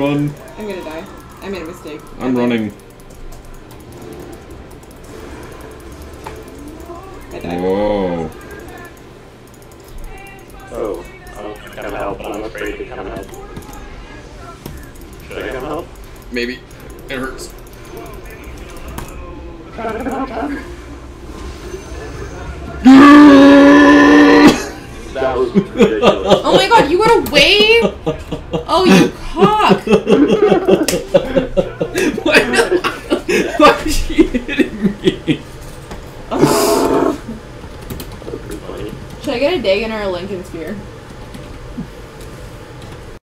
Run. I'm gonna die. I made a mistake. I'm running. I died. Whoa. Oh, I'll come help, I'm afraid to come help. Should I come help? Maybe. It hurts. That was ridiculous. Oh my god, you got a wave? Oh, you cock! Why, why is she hitting me? That was pretty funny. Should I get a Dagon or a Linken's Sphere?